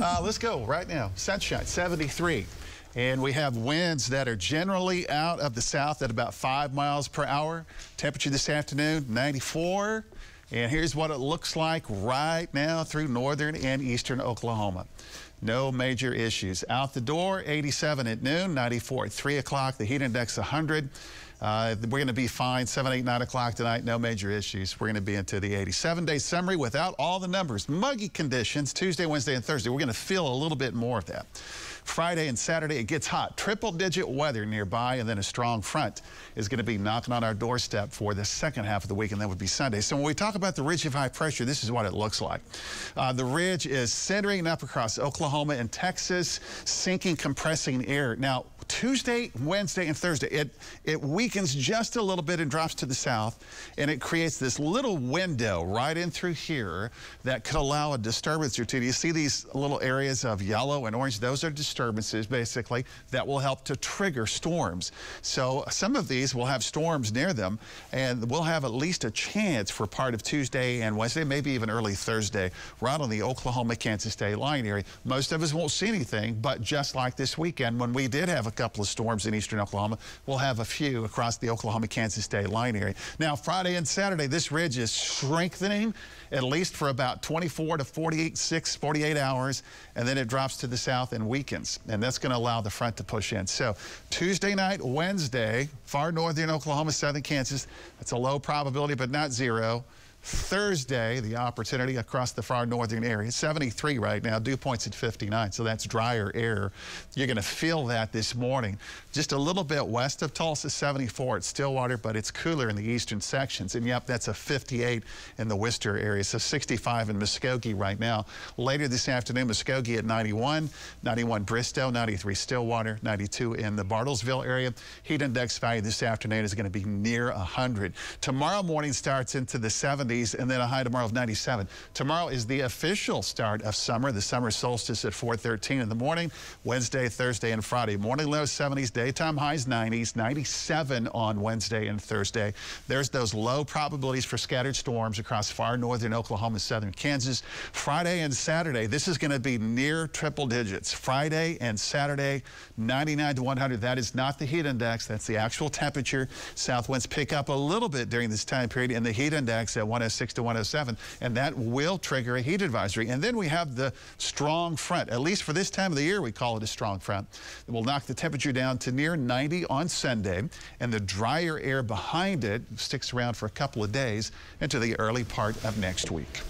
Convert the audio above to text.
Uh, let's go right now. Sunshine, 73. And we have winds that are generally out of the south at about 5 miles per hour. Temperature this afternoon, 94. And here's what it looks like right now through northern and eastern Oklahoma. No major issues. Out the door, 87 at noon, 94 at 3 o'clock. The heat index 100. Uh, we're going to be fine 7, 8, 9 o'clock tonight. No major issues. We're going to be into the 87 day summary without all the numbers. Muggy conditions Tuesday, Wednesday, and Thursday. We're going to feel a little bit more of that. Friday and Saturday, it gets hot. Triple digit weather nearby, and then a strong front is going to be knocking on our doorstep for the second half of the week, and that would be Sunday. So when we talk about the ridge of high pressure, this is what it looks like. Uh, the ridge is centering up across Oklahoma and Texas, sinking, compressing air. Now, Tuesday, Wednesday, and Thursday, it, it weakens just a little bit and drops to the south, and it creates this little window right in through here that could allow a disturbance or two. Do you see these little areas of yellow and orange? Those are disturbances, basically, that will help to trigger storms. So some of these will have storms near them, and we'll have at least a chance for part of Tuesday and Wednesday, maybe even early Thursday, right on the Oklahoma-Kansas state line area. Most of us won't see anything, but just like this weekend when we did have a couple of storms in eastern Oklahoma. We'll have a few across the Oklahoma-Kansas state line area. Now, Friday and Saturday, this ridge is strengthening at least for about 24 to 48, 6, 48 hours, and then it drops to the south and weakens, and that's going to allow the front to push in. So Tuesday night, Wednesday, far northern Oklahoma, southern Kansas, that's a low probability, but not zero. Thursday, the opportunity across the far northern area. 73 right now, dew points at 59, so that's drier air. You're going to feel that this morning. Just a little bit west of Tulsa, 74 at Stillwater, but it's cooler in the eastern sections. And yep, that's a 58 in the Wooster area, so 65 in Muskogee right now. Later this afternoon, Muskogee at 91, 91 Bristow, 93 Stillwater, 92 in the Bartlesville area. Heat index value this afternoon is going to be near 100. Tomorrow morning starts into the 70s and then a high tomorrow of 97. Tomorrow is the official start of summer. The summer solstice at 4:13 in the morning. Wednesday, Thursday, and Friday. Morning lows 70s, daytime highs 90s, 97 on Wednesday and Thursday. There's those low probabilities for scattered storms across far northern Oklahoma, and southern Kansas. Friday and Saturday, this is going to be near triple digits. Friday and Saturday, 99 to 100. That is not the heat index. That's the actual temperature. South winds pick up a little bit during this time period, and the heat index at 1 106 to 107, and that will trigger a heat advisory. And then we have the strong front. At least for this time of the year, we call it a strong front. It will knock the temperature down to near 90 on Sunday, and the drier air behind it sticks around for a couple of days into the early part of next week.